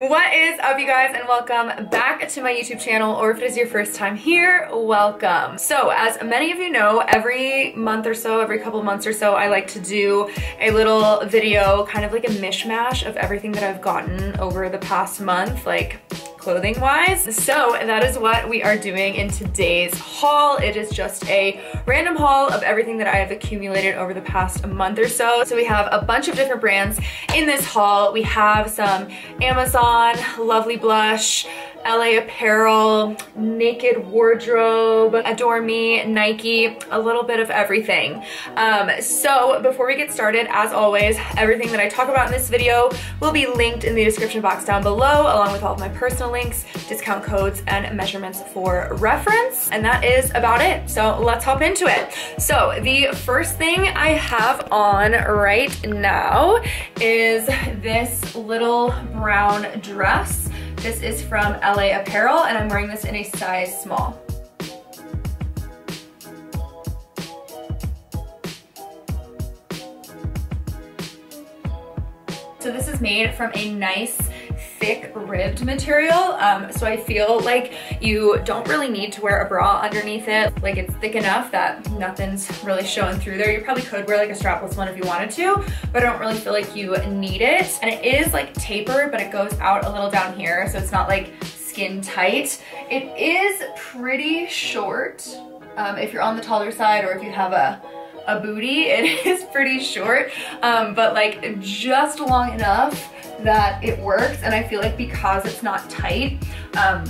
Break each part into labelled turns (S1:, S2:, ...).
S1: What is up you guys and welcome back to my YouTube channel or if it is your first time here, welcome. So as many of you know, every month or so, every couple months or so, I like to do a little video, kind of like a mishmash of everything that I've gotten over the past month, like clothing wise. So that is what we are doing in today's haul. It is just a random haul of everything that I have accumulated over the past month or so. So we have a bunch of different brands in this haul. We have some Amazon, Lovely Blush, LA Apparel, Naked Wardrobe, Adore Me, Nike, a little bit of everything. Um, so before we get started, as always, everything that I talk about in this video will be linked in the description box down below, along with all of my personal links, discount codes, and measurements for reference. And that is about it. So let's hop into it. So the first thing I have on right now is this little brown dress. This is from LA Apparel and I'm wearing this in a size small. So this is made from a nice thick ribbed material. Um, so I feel like you don't really need to wear a bra underneath it. Like it's thick enough that nothing's really showing through there. You probably could wear like a strapless one if you wanted to, but I don't really feel like you need it. And it is like tapered, but it goes out a little down here. So it's not like skin tight. It is pretty short um, if you're on the taller side or if you have a a booty. It is pretty short, um, but like just long enough that it works. And I feel like because it's not tight, um,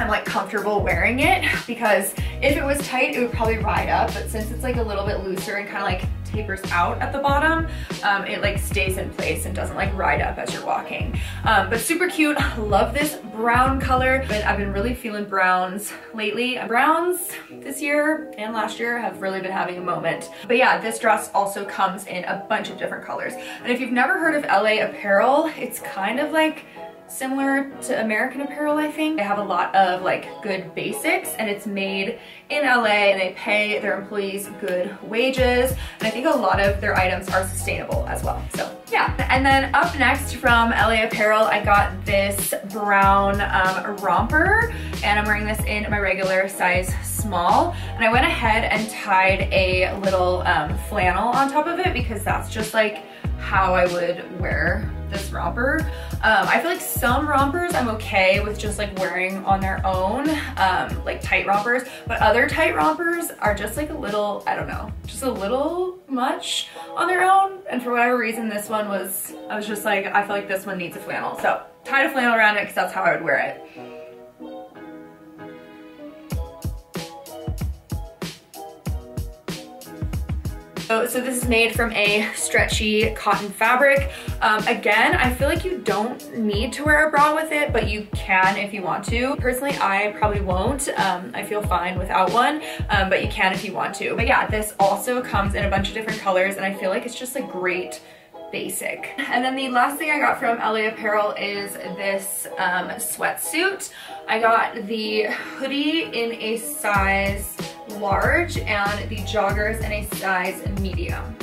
S1: I'm like comfortable wearing it because if it was tight, it would probably ride up. But since it's like a little bit looser and kind of like tapers out at the bottom, um, it like stays in place and doesn't like ride up as you're walking. Um, but super cute, love this brown color. But I've been really feeling browns lately. Browns this year and last year have really been having a moment. But yeah, this dress also comes in a bunch of different colors. And if you've never heard of LA Apparel, it's kind of like similar to American Apparel, I think. They have a lot of like good basics and it's made in LA and they pay their employees good wages. And I think a lot of their items are sustainable as well. So yeah. And then up next from LA Apparel, I got this brown um, romper and I'm wearing this in my regular size small. And I went ahead and tied a little um, flannel on top of it because that's just like how I would wear this romper. Um, I feel like some rompers I'm okay with just like wearing on their own, um, like tight rompers, but other tight rompers are just like a little, I don't know, just a little much on their own. And for whatever reason, this one was, I was just like, I feel like this one needs a flannel. So tied a flannel around it because that's how I would wear it. So, so this is made from a stretchy cotton fabric. Um, again, I feel like you don't need to wear a bra with it, but you can if you want to. Personally, I probably won't. Um, I feel fine without one, um, but you can if you want to. But yeah, this also comes in a bunch of different colors and I feel like it's just a great basic. And then the last thing I got from LA Apparel is this um, sweatsuit. I got the hoodie in a size large and the joggers in a size medium.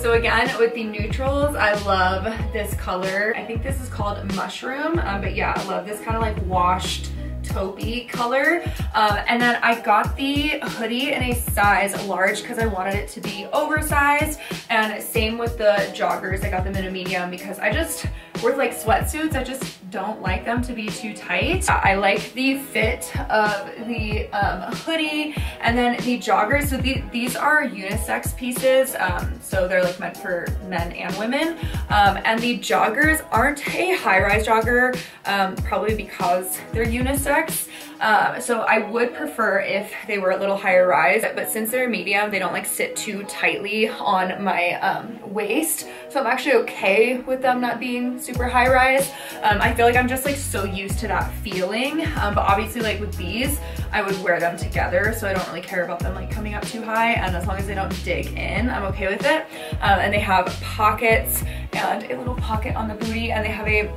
S1: So again, with the neutrals, I love this color. I think this is called Mushroom, um, but yeah, I love this kind of like washed taupey color. Um, and then I got the hoodie in a size large because I wanted it to be oversized. And same with the joggers, I got them in a medium because I just, with like sweatsuits, I just don't like them to be too tight. I like the fit of the um, hoodie and then the joggers. So the, these are unisex pieces. Um, so they're like meant for men and women. Um, and the joggers aren't a high-rise jogger, um, probably because they're unisex. Um, so I would prefer if they were a little higher rise, but since they're medium, they don't like sit too tightly on my um, waist. So I'm actually okay with them not being super high rise. Um, I feel like I'm just like so used to that feeling. Um, but obviously like with these, I would wear them together. So I don't really care about them like coming up too high. And as long as they don't dig in, I'm okay with it. Um, and they have pockets and a little pocket on the booty and they have a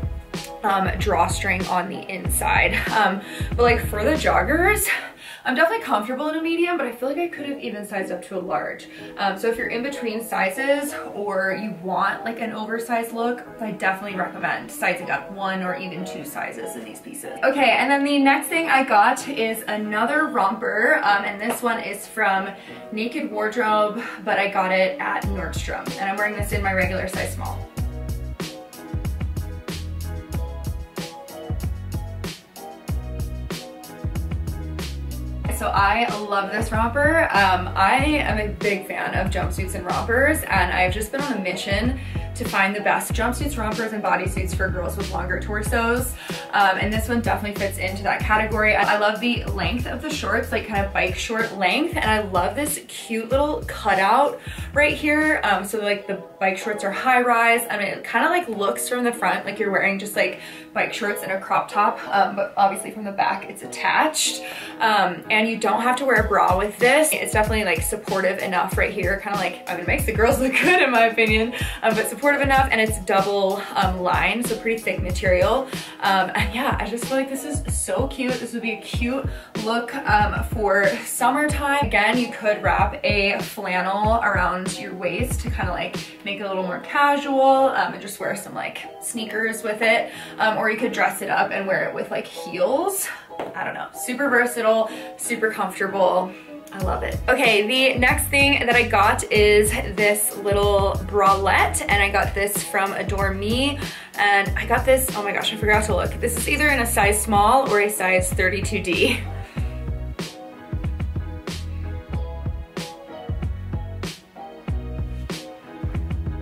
S1: um, drawstring on the inside. Um, but like for the joggers, I'm definitely comfortable in a medium, but I feel like I could have even sized up to a large. Um, so if you're in between sizes or you want like an oversized look, I definitely recommend sizing up one or even two sizes in these pieces. Okay, and then the next thing I got is another romper, um, and this one is from Naked Wardrobe, but I got it at Nordstrom, and I'm wearing this in my regular size small. So I love this romper. Um, I am a big fan of jumpsuits and rompers and I've just been on a mission to find the best jumpsuits, rompers, and bodysuits for girls with longer torsos. Um, and this one definitely fits into that category. I love the length of the shorts, like kind of bike short length. And I love this cute little cutout right here. Um, so like the bike shorts are high rise. I mean, it kind of like looks from the front like you're wearing just like bike shorts and a crop top. Um, but obviously from the back it's attached. Um, and you don't have to wear a bra with this. It's definitely like supportive enough right here. Kind of like, I mean, it makes the girls look good in my opinion, um, but supportive enough and it's double um, lined, so pretty thick material. Um, yeah, I just feel like this is so cute. This would be a cute look um, for summertime. Again, you could wrap a flannel around your waist to kind of like make it a little more casual um, and just wear some like sneakers with it. Um, or you could dress it up and wear it with like heels. I don't know, super versatile, super comfortable. I love it. Okay, the next thing that I got is this little bralette and I got this from Adore Me and I got this, oh my gosh, I forgot to look. This is either in a size small or a size 32D.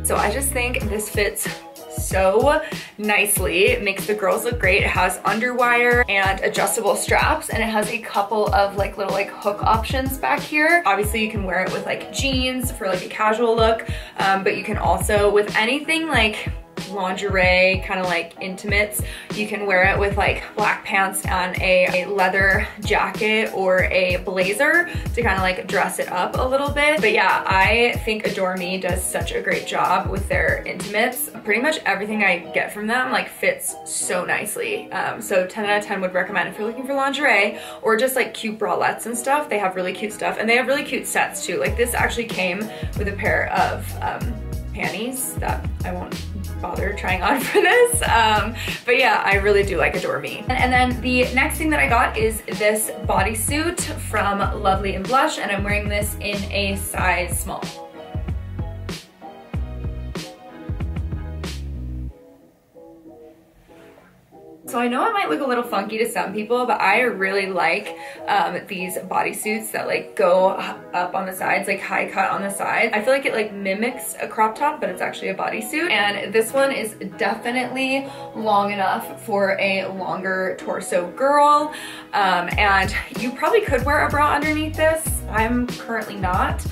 S1: So I just think this fits so nicely. It makes the girls look great. It has underwire and adjustable straps and it has a couple of like little like hook options back here. Obviously you can wear it with like jeans for like a casual look, um, but you can also with anything like lingerie, kind of like intimates. You can wear it with like black pants and a, a leather jacket or a blazer to kind of like dress it up a little bit. But yeah, I think Adore Me does such a great job with their intimates. Pretty much everything I get from them like fits so nicely. Um, so 10 out of 10 would recommend if you're looking for lingerie or just like cute bralettes and stuff. They have really cute stuff and they have really cute sets too. Like this actually came with a pair of um, panties that I won't bother trying on for this. Um, but yeah, I really do like Adore Me. And, and then the next thing that I got is this bodysuit from Lovely and Blush, and I'm wearing this in a size small. So I know it might look a little funky to some people, but I really like um, these bodysuits that like go up on the sides, like high cut on the sides. I feel like it like mimics a crop top, but it's actually a bodysuit. And this one is definitely long enough for a longer torso girl. Um, and you probably could wear a bra underneath this. I'm currently not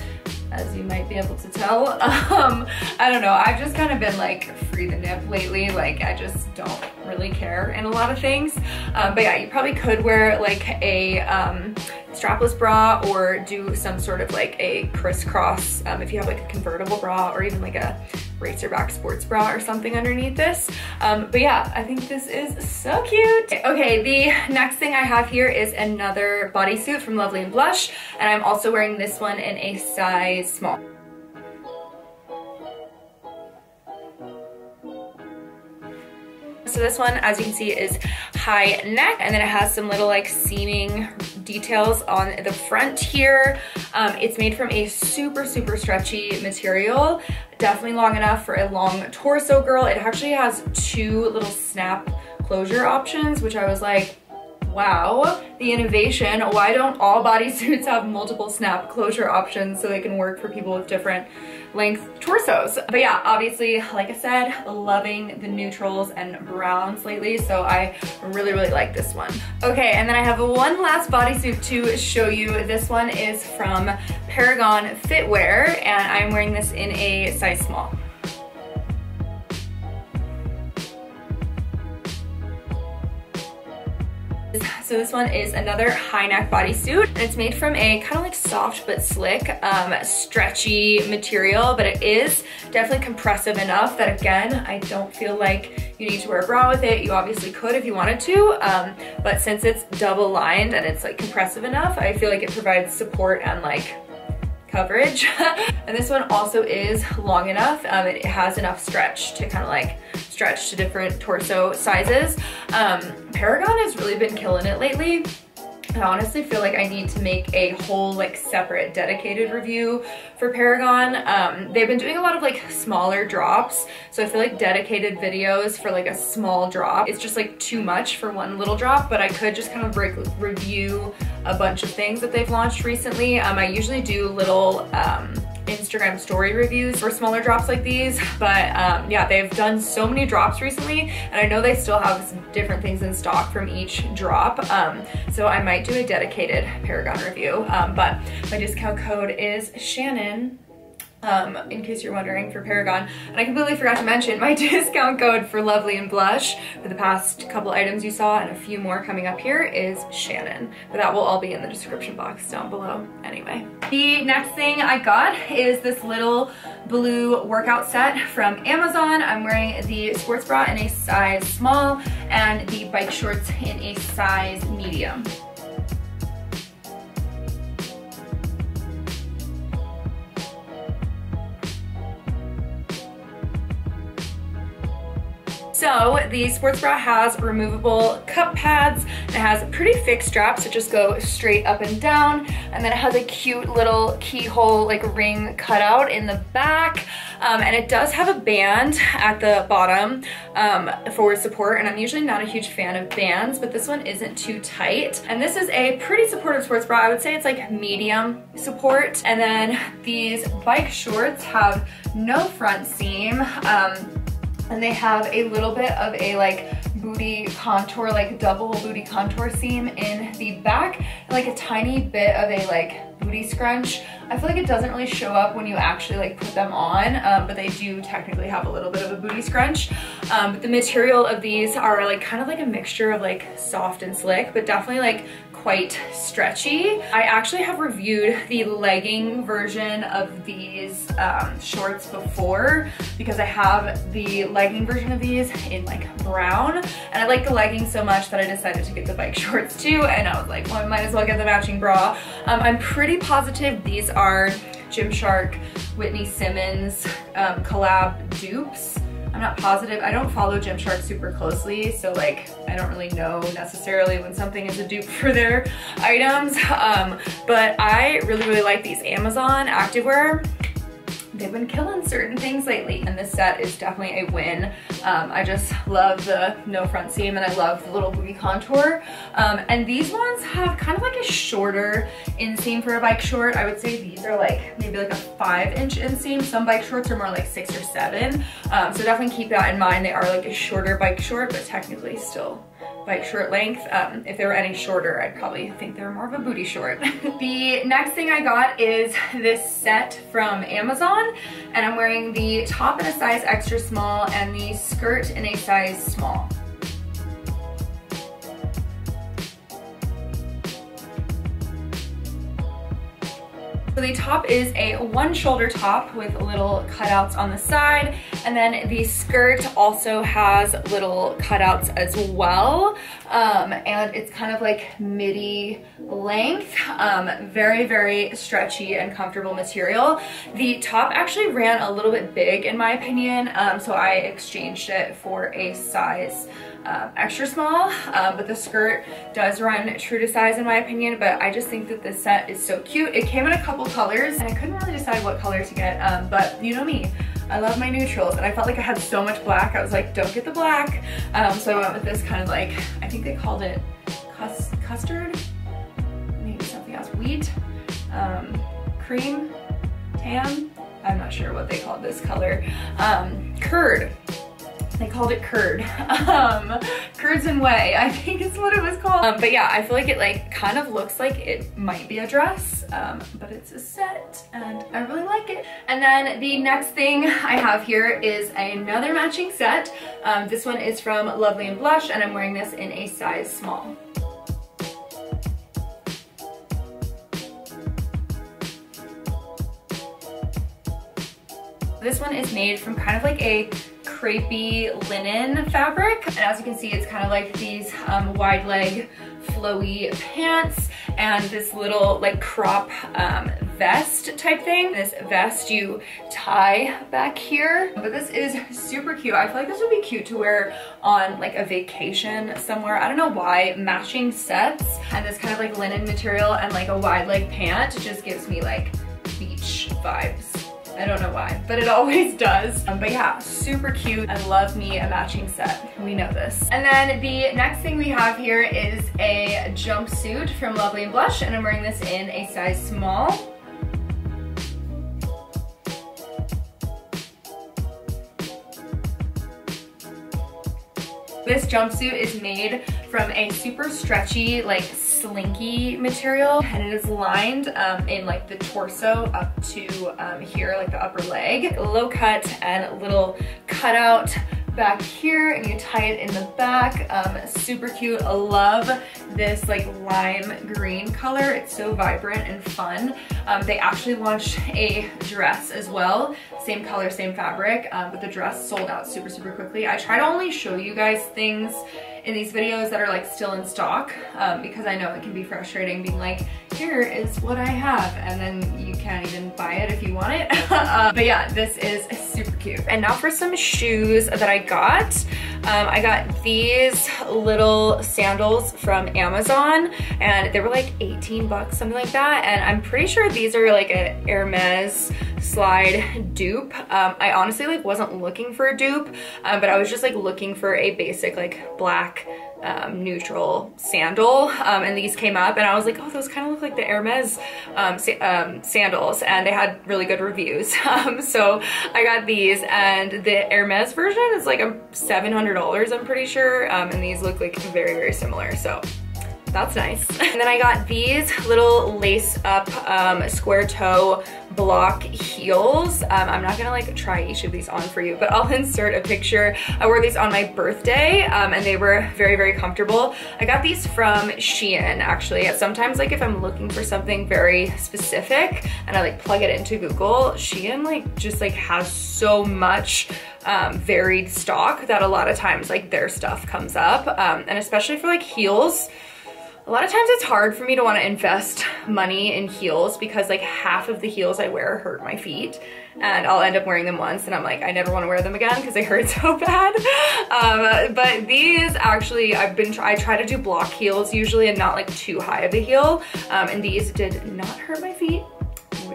S1: as you might be able to tell. Um, I don't know, I've just kind of been like free the nip lately. Like I just don't really care in a lot of things. Um, but yeah, you probably could wear like a um, strapless bra or do some sort of like a crisscross um, if you have like a convertible bra or even like a racerback sports bra or something underneath this. Um, but yeah, I think this is so cute. Okay, the next thing I have here is another bodysuit from Lovely and Blush and I'm also wearing this one in a size small. So this one, as you can see, is high neck and then it has some little like seaming details on the front here. Um, it's made from a super, super stretchy material. Definitely long enough for a long torso girl. It actually has two little snap closure options, which I was like, wow, the innovation. Why don't all bodysuits have multiple snap closure options so they can work for people with different length torsos? But yeah, obviously, like I said, loving the neutrals and browns lately, so I really, really like this one. Okay, and then I have one last bodysuit to show you. This one is from Paragon Fitwear, and I'm wearing this in a size small. So this one is another high neck bodysuit and it's made from a kind of like soft but slick, um, stretchy material, but it is definitely compressive enough that again, I don't feel like you need to wear a bra with it. You obviously could if you wanted to, um, but since it's double lined and it's like compressive enough, I feel like it provides support and like coverage. and this one also is long enough. Um, it has enough stretch to kind of like stretch to different torso sizes. Um, Paragon has really been killing it lately. I honestly feel like I need to make a whole like separate dedicated review for Paragon. Um, they've been doing a lot of like smaller drops. So I feel like dedicated videos for like a small drop, it's just like too much for one little drop, but I could just kind of re review a bunch of things that they've launched recently. Um, I usually do little um, Instagram story reviews for smaller drops like these. But um, yeah, they've done so many drops recently and I know they still have different things in stock from each drop. Um, so I might do a dedicated Paragon review. Um, but my discount code is Shannon um, in case you're wondering, for Paragon. And I completely forgot to mention my discount code for Lovely and Blush for the past couple items you saw and a few more coming up here is Shannon. But that will all be in the description box down below anyway. The next thing I got is this little blue workout set from Amazon. I'm wearing the sports bra in a size small and the bike shorts in a size medium. So the sports bra has removable cup pads. It has pretty thick straps that just go straight up and down. And then it has a cute little keyhole like ring cutout in the back. Um, and it does have a band at the bottom um, for support. And I'm usually not a huge fan of bands, but this one isn't too tight. And this is a pretty supportive sports bra. I would say it's like medium support. And then these bike shorts have no front seam. Um, and they have a little bit of a like booty contour, like double booty contour seam in the back, and like a tiny bit of a like booty scrunch. I feel like it doesn't really show up when you actually like put them on, um, but they do technically have a little bit of a booty scrunch. Um, but the material of these are like kind of like a mixture of like soft and slick, but definitely like quite stretchy. I actually have reviewed the legging version of these um, shorts before because I have the legging version of these in like brown and I like the leggings so much that I decided to get the bike shorts too and I was like, well, I might as well get the matching bra. Um, I'm pretty positive these are Gymshark Whitney Simmons um, collab dupes. I'm not positive. I don't follow Gymshark super closely, so like I don't really know necessarily when something is a dupe for their items. Um, but I really, really like these Amazon activewear they've been killing certain things lately and this set is definitely a win. Um, I just love the no front seam and I love the little booty contour. Um, and these ones have kind of like a shorter inseam for a bike short. I would say these are like maybe like a five inch inseam. Some bike shorts are more like six or seven. Um, so definitely keep that in mind. They are like a shorter bike short, but technically still bike short length. Um, if they were any shorter, I'd probably think they were more of a booty short. the next thing I got is this set from Amazon, and I'm wearing the top in a size extra small and the skirt in a size small. So the top is a one shoulder top with little cutouts on the side. And then the skirt also has little cutouts as well. Um, and it's kind of like midi length. Um, very, very stretchy and comfortable material. The top actually ran a little bit big in my opinion. Um, so I exchanged it for a size um, extra small, um, but the skirt does run true to size in my opinion, but I just think that this set is so cute. It came in a couple colors and I couldn't really decide what color to get, um, but you know me, I love my neutrals and I felt like I had so much black. I was like, don't get the black. Um, so I went with this kind of like, I think they called it cus custard, maybe something else, wheat, um, cream, tan, I'm not sure what they called this color, um, curd. They called it curd. Um, curds and whey, I think is what it was called. Um, but yeah, I feel like it like kind of looks like it might be a dress, um, but it's a set and I really like it. And then the next thing I have here is another matching set. Um, this one is from Lovely and Blush and I'm wearing this in a size small. This one is made from kind of like a crepey linen fabric. And as you can see, it's kind of like these um, wide leg flowy pants and this little like crop um, vest type thing. This vest you tie back here, but this is super cute. I feel like this would be cute to wear on like a vacation somewhere. I don't know why, matching sets and this kind of like linen material and like a wide leg pant just gives me like beach vibes. I don't know why, but it always does. Um, but yeah, super cute. I love me a matching set. We know this. And then the next thing we have here is a jumpsuit from Lovely and Blush, and I'm wearing this in a size small. This jumpsuit is made from a super stretchy, like slinky material and it is lined um, in like the torso up to um, here, like the upper leg. Low cut and a little cutout back here and you tie it in the back. Um, super cute. I love this like lime green color. It's so vibrant and fun. Um, they actually launched a dress as well. Same color, same fabric, um, but the dress sold out super, super quickly. I try to only show you guys things in these videos that are like still in stock um, because I know it can be frustrating being like, here is what I have and then you can't even buy it if you want it. uh, but yeah, this is super cute. And now for some shoes that I got. Um, I got these little sandals from Amazon and they were like 18 bucks, something like that. And I'm pretty sure these are like an Hermes slide dupe. Um, I honestly like wasn't looking for a dupe, um, but I was just like looking for a basic like black um, neutral sandal um, and these came up and I was like oh those kind of look like the Hermes um, sa um, sandals and they had really good reviews um, so I got these and the Hermes version is like a $700 I'm pretty sure um, and these look like very very similar so that's nice. And then I got these little lace up square toe block heels. Um, I'm not gonna like try each of these on for you, but I'll insert a picture. I wore these on my birthday um, and they were very, very comfortable. I got these from Shein actually. Sometimes like if I'm looking for something very specific and I like plug it into Google, Shein like just like has so much um, varied stock that a lot of times like their stuff comes up. Um, and especially for like heels, a lot of times it's hard for me to want to invest money in heels because like half of the heels I wear hurt my feet and I'll end up wearing them once and I'm like, I never want to wear them again because they hurt so bad. Um, but these actually, I've been, I try to do block heels usually and not like too high of a heel. Um, and these did not hurt my feet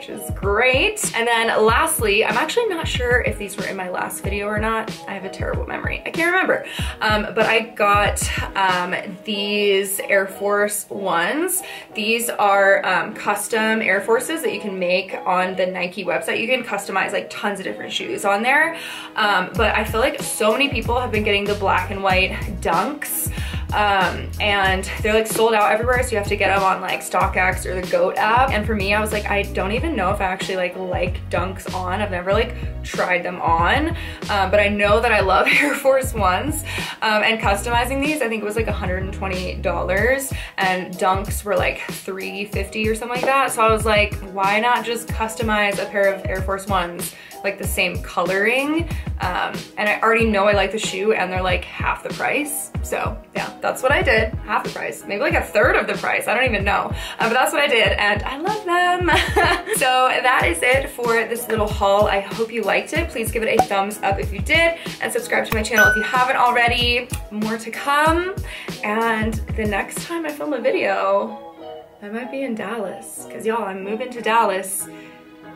S1: is great. And then lastly, I'm actually not sure if these were in my last video or not. I have a terrible memory. I can't remember. Um, but I got um, these Air Force Ones. These are um, custom Air Forces that you can make on the Nike website. You can customize like tons of different shoes on there. Um, but I feel like so many people have been getting the black and white dunks um, and they're like sold out everywhere so you have to get them on like StockX or the GOAT app. And for me I was like I don't even know if I actually like like dunks on. I've never like tried them on. Um, but I know that I love Air Force Ones. Um, and customizing these I think it was like $120 and dunks were like 350 or something like that. So I was like why not just customize a pair of Air Force Ones like the same coloring. Um, and I already know I like the shoe and they're like half the price. So yeah, that's what I did, half the price, maybe like a third of the price, I don't even know. Uh, but that's what I did and I love them. so that is it for this little haul. I hope you liked it. Please give it a thumbs up if you did and subscribe to my channel if you haven't already. More to come. And the next time I film a video, I might be in Dallas because y'all, I'm moving to Dallas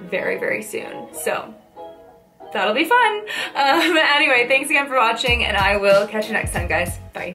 S1: very, very soon. So that'll be fun. Um, anyway, thanks again for watching and I will catch you next time, guys. Bye.